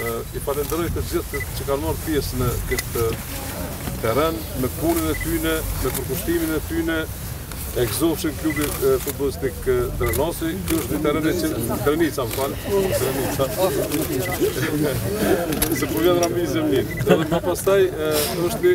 I falenderoj të gjithë që kanë marrë pjesë në këtë teren, me punën e tyne, me përkushtimin e tyne, e gëzofshin klubi futbolistik Drenasi, kjo është një teren që Drenica, më falë, Drenica, se po vjen Ramizi më një, dhe më pastaj është një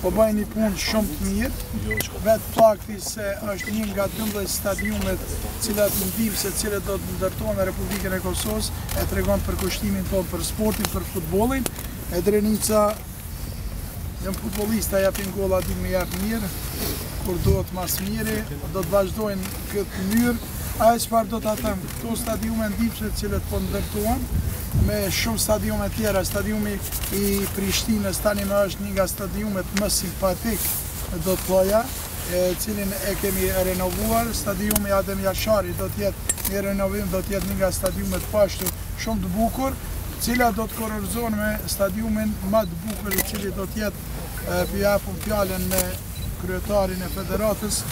Po bëjnë një punë shumë të mirë, vetë fakti se është një nga 12 stadiumet ndihmëse cilat do të ndërtohen në Republikën e Kosovës, e tregon përkushtimin tonë për sportin, për futbollin, e Drenica jep futbollista japin gola, din me lujt mirë, kur duhet më së miri, do të vazhdojnë këtë mënyrë, A çfarë do ta them, këto stadiume ndihmëse të cilët po ndërtohen, me shumë stadiume tjera, stadiumi i Prishtinës tanimë është një nga stadiumet më simpatik, do të thoja, e cilin e kemi renovuar, stadiumi Adem Jashari do të jetë një renovim, do të jetë një nga stadiumet po ashtu shumë të bukur, cila do të kurorëzohet me stadiumin më të bukur i cili do të jetë po e japim fjalën me kryetarin e federatës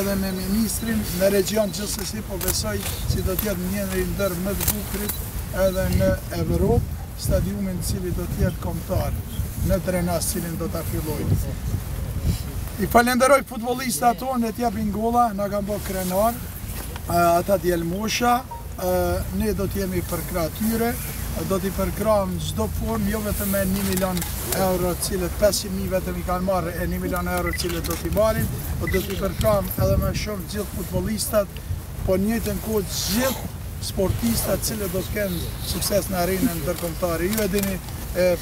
edhe me ministrin në regjion gjithsesi po besoj se do të jetë njëri ndër më të bukurit edhe në Evropë stadiumin i cili do të jetë kombëtar në Drenas cilin do ta fillojmë i falenderoj futbollistat tonë që japin gola na kanë bërë krenar ata djelmosha Ne do të jemi përkrah tyre, do t'i përkrahim në çdo formë, jo vetëm me 1 milion euro, të cilët 500 mijë vetëm i kanë marrë e 1 milion euro të cilët do t'i marrin, por do t'i përkrahim edhe më shumë gjithë futbollistat, po në njëjtën kohë të gjithë sportistat të cilët do të kenë sukses në arenën ndërkombëtare. Ju e dini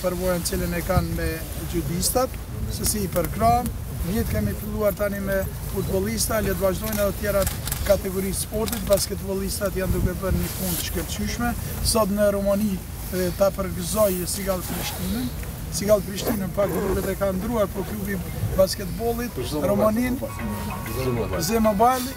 përvojën të cilën e kanë me xhudistat, se si i përkrahim. Njëjtë kemi filluar tani me futbollista, le të vazhdojnë edhe tjerat kategori të sportit, basketbollistat janë duke bërë një punë të shkëlqyshme. Sot në Rumani ta përgëzoj Sigal Prishtinën, Sigal Prishtinën, pak grupet e ka ndërruar, po klubi basketbollit, Romanin, Zemobali,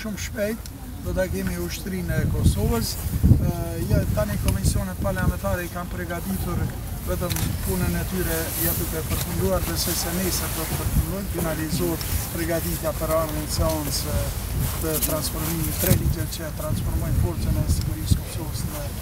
Shumë shpejt do ta kemi ushtrinë e Kosovës. Ja tani komisionet parlamentare i kanë përgatitur vetëm punën e tyre janë duke përfunduar besoj se nesër do të përfundojnë finalizohet përgatitja për ardhjen në seancë të transformimit tre ligjet që transformojnë forcën e sigurisë Kosovës në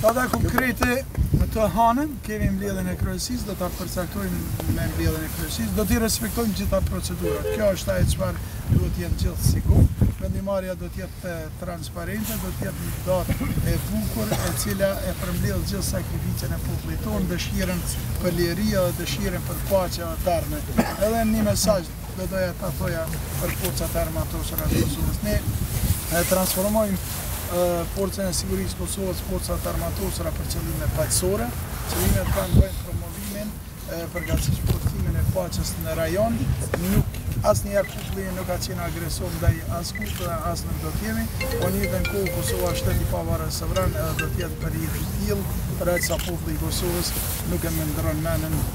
Data konkrete të hanën, kemi mbledhjen e kryesisë, do ta përcaktojmë në mbledhjen e kryesisë, do t'i respektojmë gjitha procedurat. Kjo është ajo çfarë duhet jenë gjithë sigurt, vendimmarrja do t'jetë transparente, do t'jetë një datë e bukur, e cila e përmbledh gjithë sakrificën e popullit tonë, dëshirën për liri edhe dëshirën për paqe dhe të ardhme. Edhe një mesaj Do doja të thoja për forcat e armatosura të Kosovës. Ne e transformojmë forcën e sigurisë së Kosovës në forcat e armatosura për qëllime paqësore, qëllime pra të bëjmë promovimin, përkatësisht ndërtimin e paqës në rajon, nuk asnjëherë populli nuk ka qenë agresor ndaj asnjë populli dhe as nuk do t'jemi, po njëkohësisht Kosova është shtet i pavarur e sovran edhe do t'jetë përjetë i tillë, përderisa populli i Kosovës nuk e ndërron mendjen